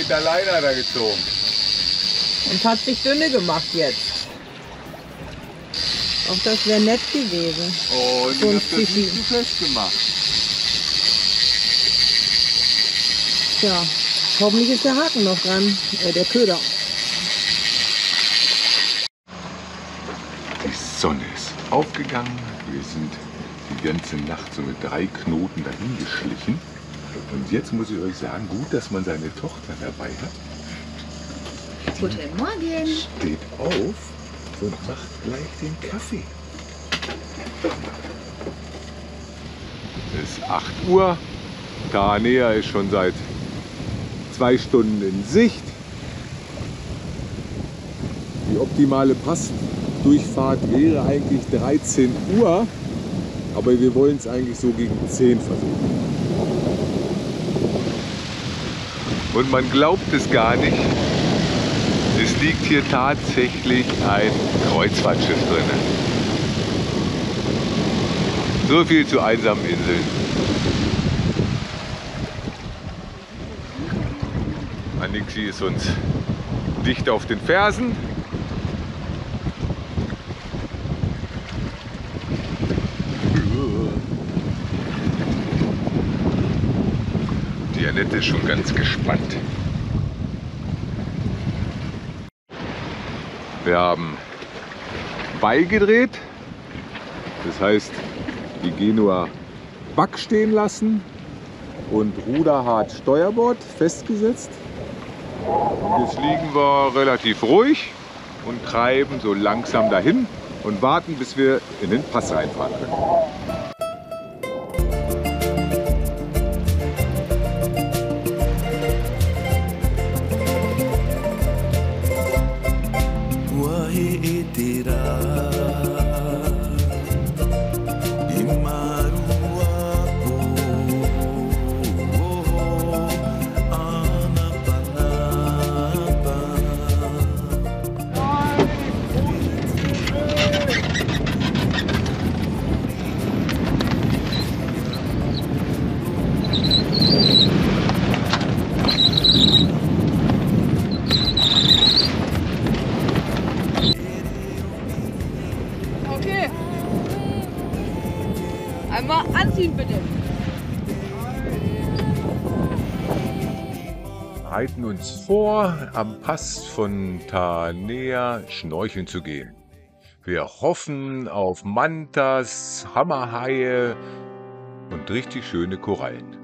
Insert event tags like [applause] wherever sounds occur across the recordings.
300 Meter Leiner da gezogen. Und hat sich dünne gemacht jetzt. Auch das wäre nett gewesen. Oh, und ich hab das nicht zu fest gemacht. Tja, hoffentlich ist der Haken noch dran, äh, der Köder. Die Sonne ist aufgegangen. Wir sind die ganze Nacht so mit drei Knoten dahin geschlichen. Und jetzt muss ich euch sagen, gut, dass man seine Tochter dabei hat. Guten Morgen. Steht auf und macht gleich den Kaffee. Es ist 8 Uhr. Taranea ist schon seit zwei Stunden in Sicht. Die optimale Passdurchfahrt wäre eigentlich 13 Uhr, aber wir wollen es eigentlich so gegen 10 versuchen. Und man glaubt es gar nicht, es liegt hier tatsächlich ein Kreuzfahrtschiff drin. So viel zu einsamen Inseln. Anixi ist uns dicht auf den Fersen. Annette ist schon ganz gespannt. Wir haben beigedreht. Das heißt, die Genua Back stehen lassen und Ruderhart Steuerbord festgesetzt. Jetzt liegen wir relativ ruhig und treiben so langsam dahin und warten, bis wir in den Pass reinfahren können. Einmal anziehen bitte. bereiten uns vor, am Pass von Tanea schnorcheln zu gehen. Wir hoffen auf Mantas, Hammerhaie und richtig schöne Korallen.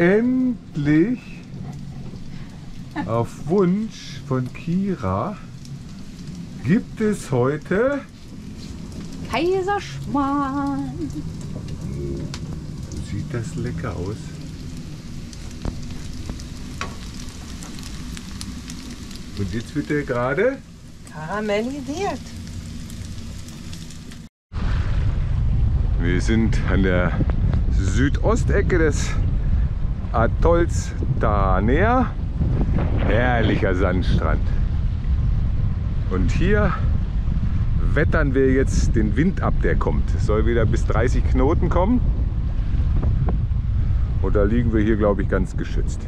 Endlich auf Wunsch von Kira gibt es heute Kaiserschmarrn. Sieht das lecker aus? Und jetzt wird er gerade Karamellisiert. Wir sind an der Südostecke des Atolls Taranea. Herrlicher Sandstrand. Und hier wettern wir jetzt den Wind ab, der kommt. Es soll wieder bis 30 Knoten kommen. Und da liegen wir hier, glaube ich, ganz geschützt.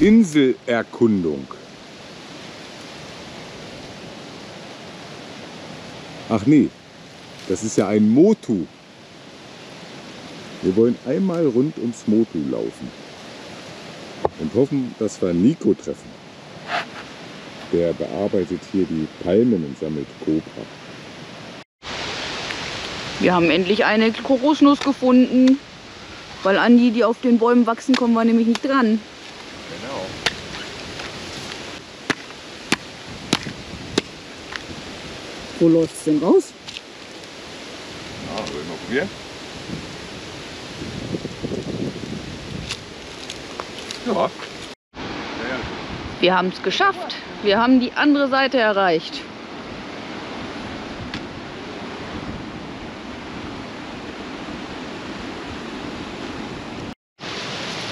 Inselerkundung. Ach nee, das ist ja ein Motu. Wir wollen einmal rund ums Motu laufen und hoffen, dass wir Nico treffen. Der bearbeitet hier die Palmen und sammelt Kobra. Wir haben endlich eine Kokosnuss gefunden. Weil an die, die auf den Bäumen wachsen, kommen wir nämlich nicht dran. Genau. Wo läuft's denn raus? Ja, wollen wir probieren? Ja. Wir haben es geschafft. Wir haben die andere Seite erreicht.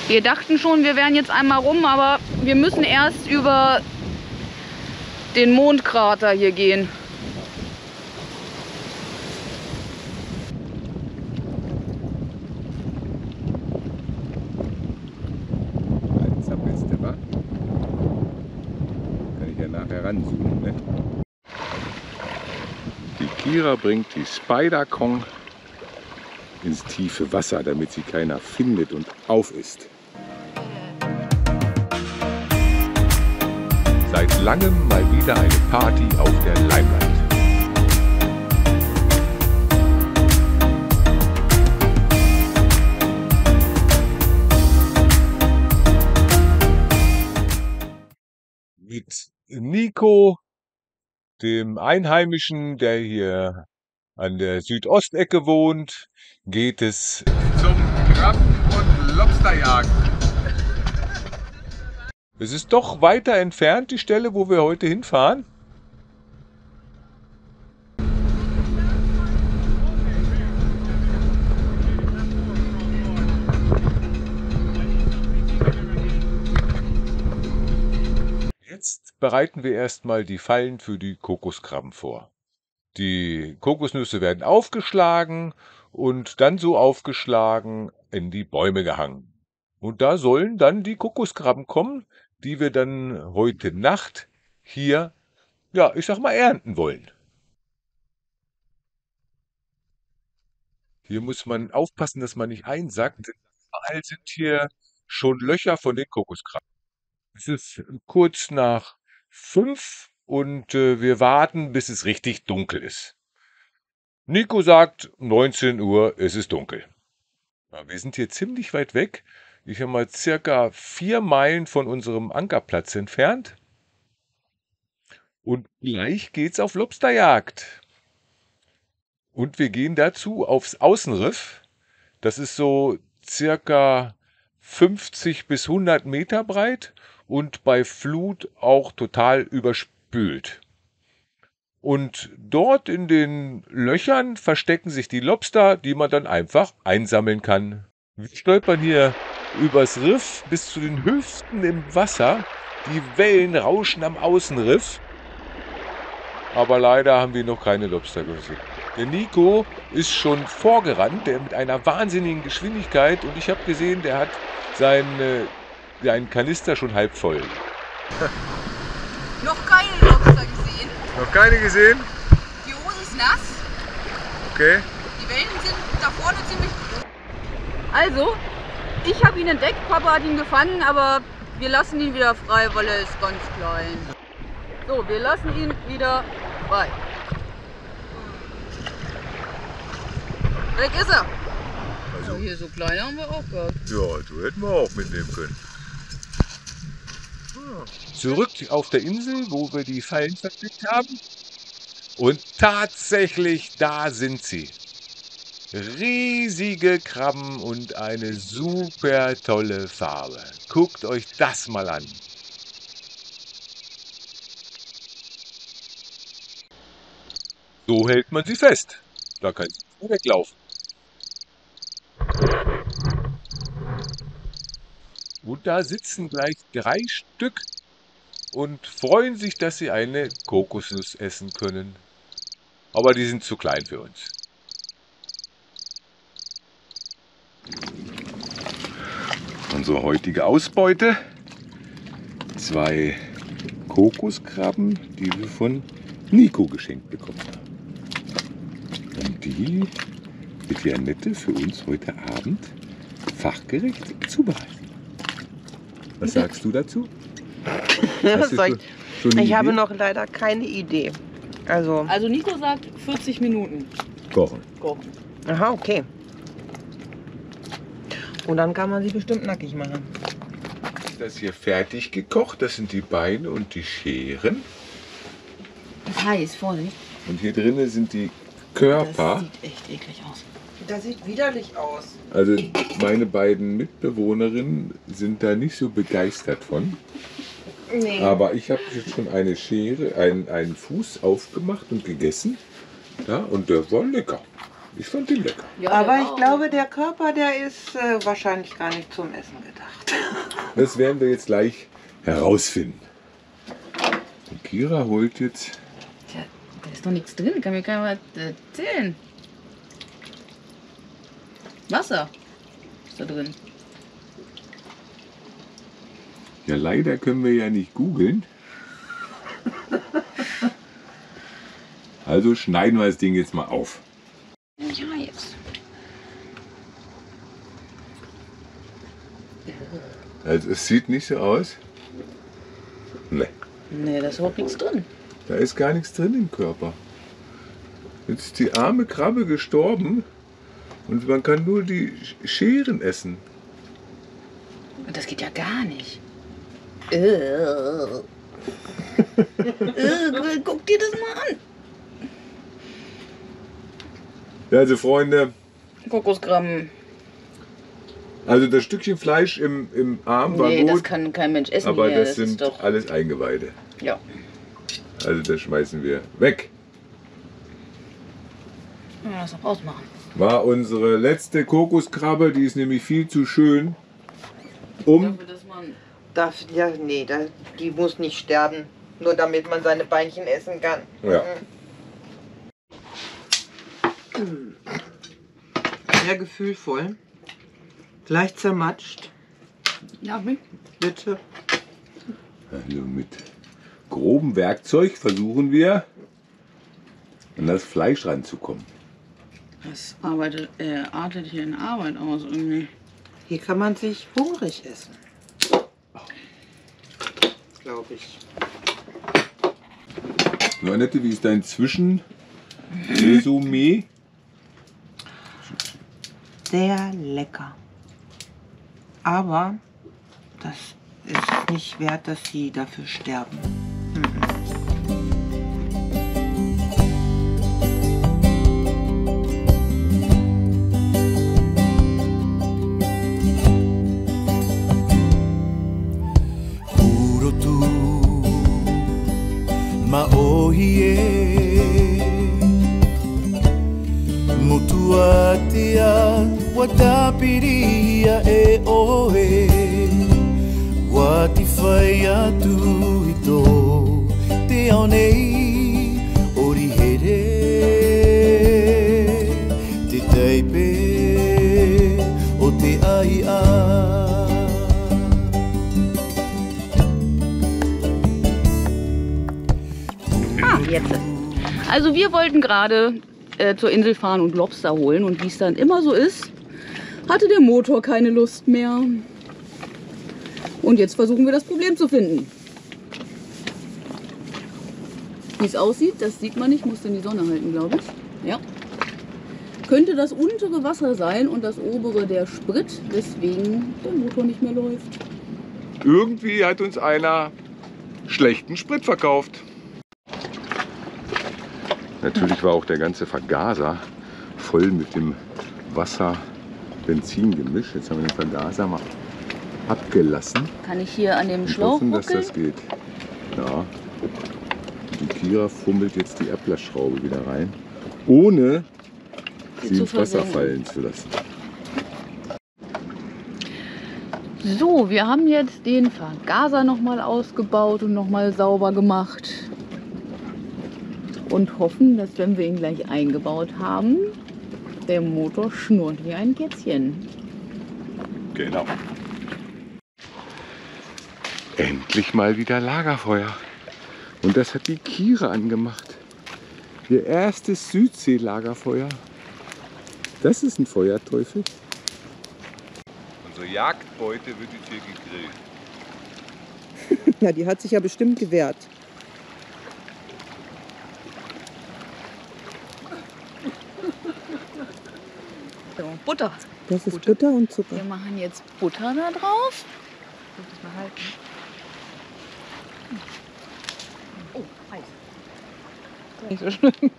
Wir dachten schon, wir wären jetzt einmal rum, aber wir müssen erst über den Mondkrater hier gehen. Ein Zappelste, wa? Kann ich ja nachher ranzoomen, ne? Kira bringt die Spider-Kong ins tiefe Wasser, damit sie keiner findet und aufisst. Seit langem mal wieder eine Party auf der Limelight. Mit Nico, dem Einheimischen, der hier an der Südostecke wohnt, geht es zum Krabben- und Lobsterjagen. Es ist doch weiter entfernt, die Stelle, wo wir heute hinfahren. Jetzt bereiten wir erstmal die Fallen für die Kokoskrabben vor. Die Kokosnüsse werden aufgeschlagen und dann so aufgeschlagen in die Bäume gehangen. Und da sollen dann die Kokoskrabben kommen, die wir dann heute Nacht hier, ja, ich sag mal, ernten wollen. Hier muss man aufpassen, dass man nicht einsackt, überall sind hier schon Löcher von den Kokoskrabben. Es ist kurz nach fünf und äh, wir warten, bis es richtig dunkel ist. Nico sagt, 19 Uhr, es ist dunkel. Ja, wir sind hier ziemlich weit weg. Ich habe mal circa vier Meilen von unserem Ankerplatz entfernt. Und gleich geht's auf Lobsterjagd. Und wir gehen dazu aufs Außenriff. Das ist so circa 50 bis 100 Meter breit und bei Flut auch total überspült. Und dort in den Löchern verstecken sich die Lobster, die man dann einfach einsammeln kann. Wir stolpern hier übers Riff bis zu den Hüften im Wasser. Die Wellen rauschen am Außenriff. Aber leider haben wir noch keine Lobster gesehen. Der Nico ist schon vorgerannt, der mit einer wahnsinnigen Geschwindigkeit. Und ich habe gesehen, der hat seinen, seinen Kanister schon halb voll. Noch keine Lobster gesehen. Noch keine gesehen? Die Hose ist nass. Okay. Die Wellen sind da vorne ziemlich groß. Also, ich habe ihn entdeckt, Papa hat ihn gefangen, aber wir lassen ihn wieder frei, weil er ist ganz klein. So, wir lassen ihn wieder frei. Weg ist er. Also hier so kleine haben wir auch gehabt. Ja, du hätten wir auch mitnehmen können. Zurück auf der Insel, wo wir die Fallen versteckt haben. Und tatsächlich, da sind sie. Riesige Krabben und eine super tolle Farbe. Guckt euch das mal an. So hält man sie fest. Da kann sie weglaufen. Und da sitzen gleich drei Stück und freuen sich, dass sie eine Kokosnuss essen können. Aber die sind zu klein für uns. Unsere heutige Ausbeute. Zwei Kokoskrabben, die wir von Nico geschenkt bekommen haben. Und die wird die Annette für uns heute Abend fachgerecht zubereiten. Was sagst du dazu? [laughs] Soll schon eine Ich habe noch leider keine Idee. Also, Also Nico sagt 40 Minuten Kochen. kochen. aha, okay. Und dann kann man sie bestimmt nackig machen. Ist das hier fertig gekocht? Das sind die Beine und die Scheren. Das ist heiß, Vorsicht. Und hier drinnen sind die Das Körper. sieht echt eklig aus. Das sieht widerlich aus. Also meine beiden Mitbewohnerinnen sind da nicht so begeistert von. Nee. Aber ich habe jetzt schon eine Schere, einen, einen Fuß aufgemacht und gegessen. Ja, und der war lecker. Ich fand den lecker. Ja, Aber ich glaube, der Körper, der ist äh, wahrscheinlich gar nicht zum Essen gedacht. [laughs] Das werden wir jetzt gleich herausfinden. Und Kira holt jetzt. Tja, da ist doch nichts drin, kann mir keiner was erzählen. Wasser ist da drin. Ja, leider können wir ja nicht googeln. Also schneiden wir das Ding jetzt mal auf. Ja, jetzt. Also es sieht nicht so aus. Ne, Nee, da ist überhaupt nichts drin. da ist gar nichts drin im Körper. Jetzt ist die arme Krabbe gestorben und man kann nur die Sch- Scheren essen. Das geht ja gar nicht. Äh. [laughs] äh, guck dir das mal an. Ja, also Freunde, Kokosgramm. also das Stückchen Fleisch im, im Arm war Nee, das gut, kann kein Mensch essen aber hier. das, Das, sind ist doch. alles Eingeweide. Ja. Also das schmeißen wir weg. Ja, das auch ausmachen. War unsere letzte Kokoskrabbe, die ist nämlich viel zu schön, um Dafür, dass man. Darf, ja, nee, da, die muss nicht sterben. Nur damit man seine Beinchen essen kann. Ja. Mhm. Sehr gefühlvoll. Gleich zermatscht. Ja, wie? Bitte. Also mit grobem Werkzeug versuchen wir, an das Fleisch ranzukommen. Das arbeitet, äh, artet hier in Arbeit aus irgendwie. Hier kann man sich hungrig essen. Glaube ich. So, Annette, wie ist dein Zwischenresümee? Sehr lecker. Aber das ist nicht wert, dass sie dafür sterben. Puro gerade äh, zur Insel fahren und Lobster holen und wie es dann immer so ist, hatte der Motor keine Lust mehr. Und jetzt versuchen wir das Problem zu finden. Wie es aussieht, das sieht man nicht, muss in die Sonne halten, glaube ich. Ja. Könnte das untere Wasser sein und das obere der Sprit, weswegen der Motor nicht mehr läuft. Irgendwie hat uns einer schlechten Sprit verkauft. Natürlich war auch der ganze Vergaser voll mit dem Wasser-Benzin-Gemisch. Jetzt haben wir den Vergaser mal abgelassen. Kann ich hier an dem Schlauch hoffen, dass das geht. Ja. Die Kira fummelt jetzt die Ablassschraube wieder rein, ohne Sie sie ins Wasser fallen zu lassen. So, wir haben jetzt den Vergaser nochmal ausgebaut und nochmal sauber gemacht. Und hoffen, dass wenn wir ihn gleich eingebaut haben, der Motor schnurrt wie ein Kätzchen. Genau. Endlich mal wieder Lagerfeuer. Und das hat die Kira angemacht. Ihr erstes Südsee-Lagerfeuer. Das ist ein Feuerteufel. Unsere Jagdbeute wird jetzt hier gegrillt. [laughs] Ja, die hat sich ja bestimmt gewehrt. So, Butter. Das ist Butter und Zucker. Wir machen jetzt Butter da drauf. Oh, heiß. Nicht so schlimm.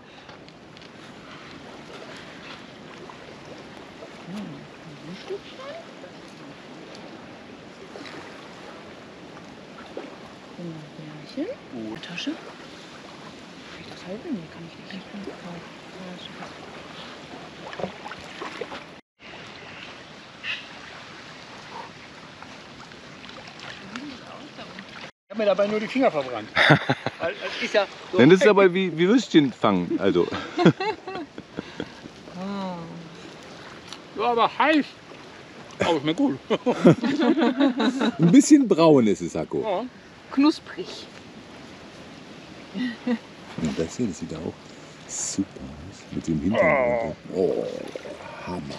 Tasche? Kann ich das halten? Nee, kann ich nicht. Ich habe mir dabei nur die Finger verbrannt. [laughs] Weil es ist ja so Dann ist es aber wie, wie Würstchen fangen. Also, [laughs] ja, aber heiß. Aber ist mir gut. [laughs] ein bisschen braun ist es, Akko. Ja. Knusprig. Und das hier, das sieht auch super aus. Mit dem Hintergrund. Oh, Hammer.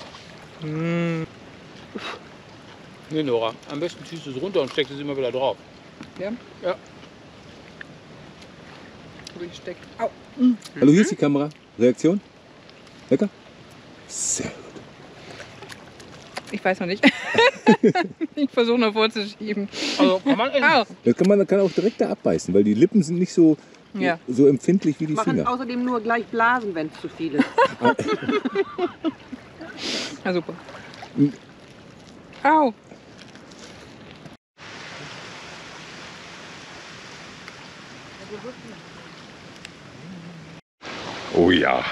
Nee, Nora, am besten ziehst du es runter und steckst es immer wieder drauf. Durchsteckt. Hallo, hier ist die Kamera. Reaktion? Lecker? Sehr gut. Ich weiß noch nicht. [laughs] ich versuche noch vorzuschieben. Also kann man essen. Au. Das kann man kann auch direkt da abbeißen, weil die Lippen sind nicht so, Ja. so empfindlich wie die machen Finger. außerdem nur gleich Blasen, wenn es zu viel ist. [laughs] Ja, super. Mhm. Au. Oh ja.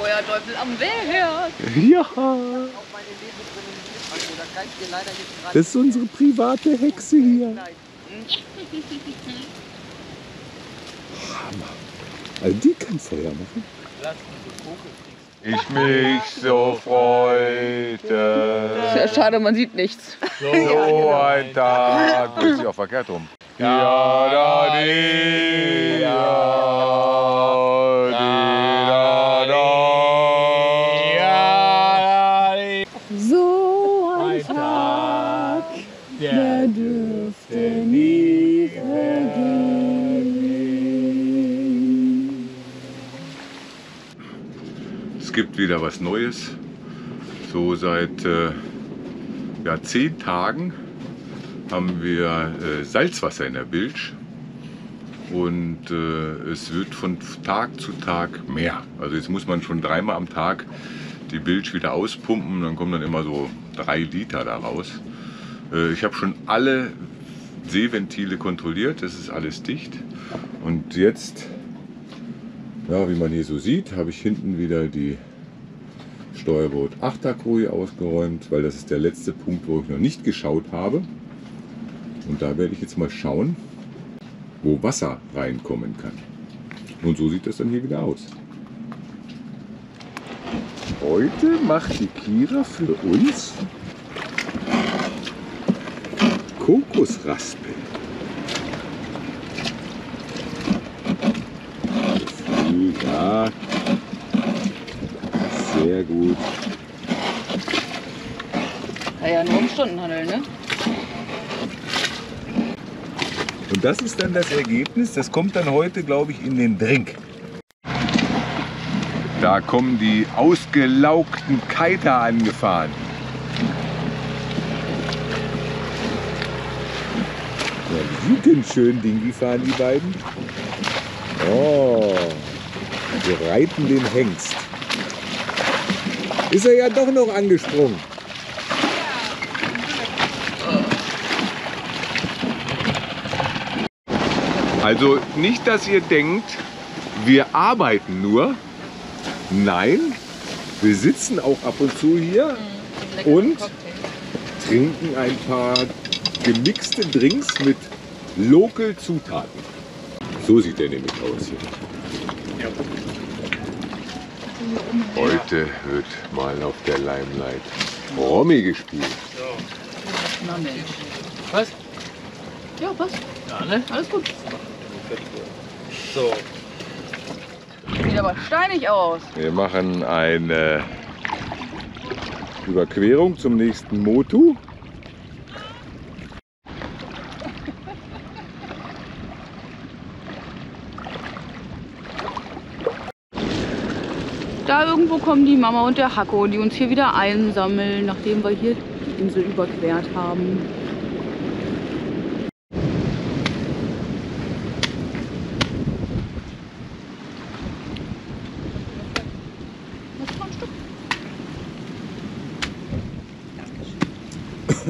Feuerteufel am Wert. Ja. Das ist unsere private Hexe hier. Hammer. Also die kann Feuer machen. Ich mich so freute. Ja, schade, man sieht nichts. So ein Tag. Das ist ja auch verkehrt rum. Ja, da, die, ja, die, da, da. So ein Tag, der dürfte nie vergehen. Es gibt wieder was Neues. So seit äh, ja, zehn Tagen haben wir äh, Salzwasser in der Bilge. Und äh, es wird von Tag zu Tag mehr. Also jetzt muss man schon dreimal am Tag die Bilge wieder auspumpen. Dann kommen dann immer so drei Liter daraus. Äh, ich habe schon alle Seeventile kontrolliert. Das ist alles dicht. Und jetzt ja, wie man hier so sieht, habe ich hinten wieder die Steuerboot Achterkoje ausgeräumt, weil das ist der letzte Punkt, wo ich noch nicht geschaut habe. Und da werde ich jetzt mal schauen, wo Wasser reinkommen kann. Und so sieht das dann hier wieder aus. Heute macht die Kira für uns Kokosraspeln. Ja, sehr gut. Ja, ja, nur um Stunden handeln, ne? Das ist dann das Ergebnis. Das kommt dann heute, glaube ich, in den Drink. Da kommen die ausgelaugten Kiter angefahren. Ja, sind denn schön Dingi fahren die beiden? Oh, wir reiten den Hengst. Ist er ja doch noch angesprungen. Also nicht, dass ihr denkt, wir arbeiten nur. Nein, wir sitzen auch ab und zu hier und trinken ein paar gemixte Drinks mit Local Zutaten. So sieht der nämlich aus hier. Heute wird mal auf der Limelight Romy gespielt. Na Mensch. Was? Ja, passt. Ja, ne? Alles gut. So. Sieht aber steinig aus. Wir machen eine Überquerung zum nächsten Motu. Da da irgendwo kommen die Mama und der Hacko, die uns hier wieder einsammeln, nachdem wir hier die Insel überquert haben.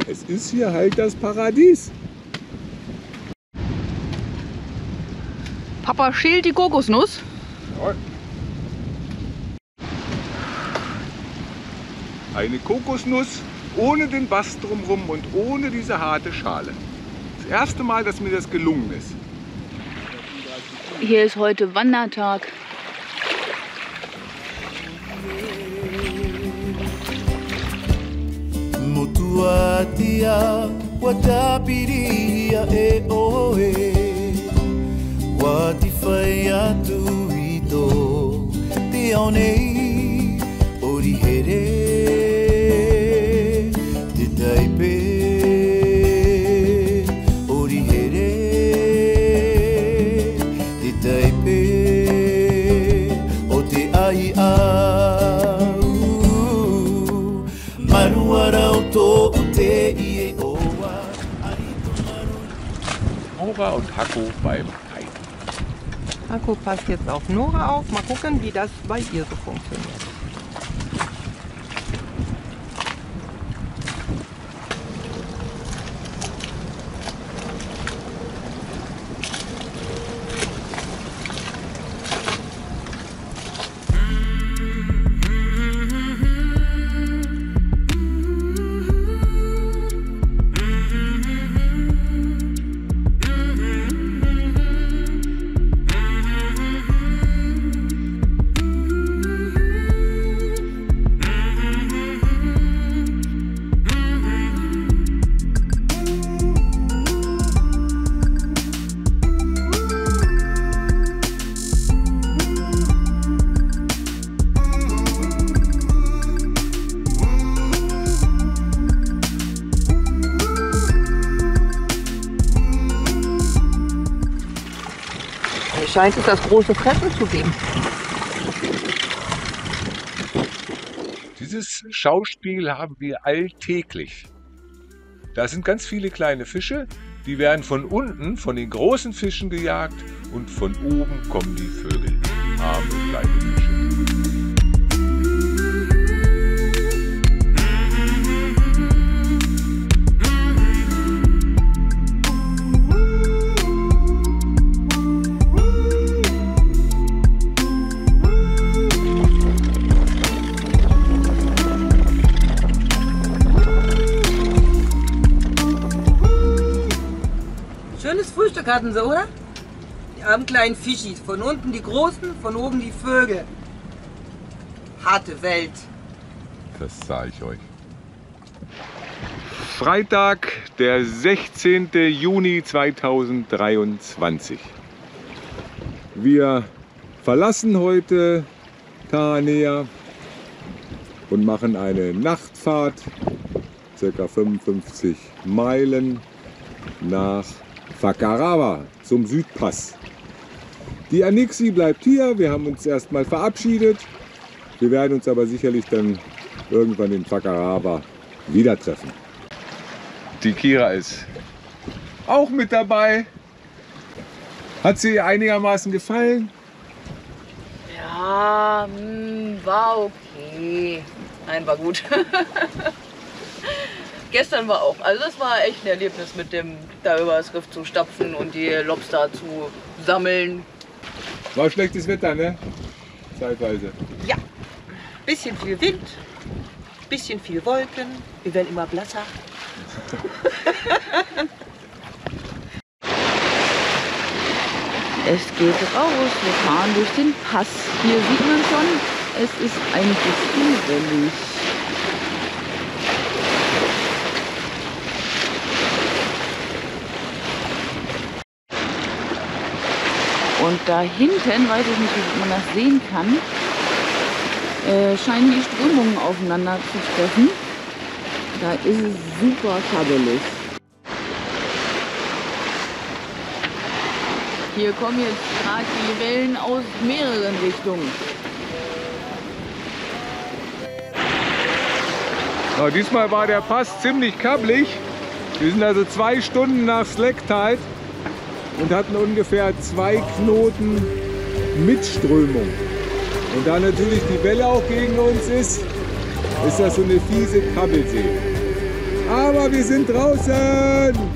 Es ist hier halt das Paradies. Papa schält die Kokosnuss. Eine Kokosnuss ohne den Bast drumherum und ohne diese harte Schale. Das erste Mal, dass mir das gelungen ist. Hier ist heute Wandertag. kuwatia watapiria eoe watifaya te tionei Nora und Hacko beim Reiten. Marco passt jetzt auf Nora auf. Mal gucken, wie das bei ihr so funktioniert. Scheint es das große Fressen zu geben. Dieses Schauspiel haben wir alltäglich. Da sind ganz viele kleine Fische, die werden von unten von den großen Fischen gejagt und von oben kommen die Vögel. Arme kleine Fische. Hatten sie, oder? Die armen kleinen Fischis. Von unten die großen, von oben die Vögel. Harte Welt. Das sage ich euch. Freitag, der 16. Juni 2023. Wir verlassen heute Tanea und machen eine Nachtfahrt, circa 55 Meilen nach Fakarawa zum Südpass. Die Anixi bleibt hier, wir haben uns erstmal verabschiedet. Wir werden uns aber sicherlich dann irgendwann in Fakarawa wieder treffen. Die Kira ist auch mit dabei. Hat sie einigermaßen gefallen? Ja, hm, war okay. Nein, war gut. [laughs] Gestern war auch. Also das war echt ein Erlebnis mit dem da über das Riff zu stapfen und die Lobster zu sammeln. War schlechtes Wetter, ne? Zeitweise. Ja, bisschen viel Wind, bisschen viel Wolken. Wir werden immer blasser. Es geht raus, wir fahren durch den Pass. Hier sieht man schon, es ist eigentlich zufällig. Und da hinten, weiß ich nicht, wie man das sehen kann, äh, scheinen die Strömungen aufeinander zu treffen. Da ist es super kabbelig. Hier kommen jetzt gerade die Wellen aus mehreren Richtungen. Ja, diesmal war der Pass ziemlich kabbelig. Wir sind also zwei Stunden nach Slack-Tide und hatten ungefähr zwei Knoten Mitströmung. Und da natürlich die Welle auch gegen uns ist, ist das so eine fiese Krabbelsee. Aber wir sind draußen!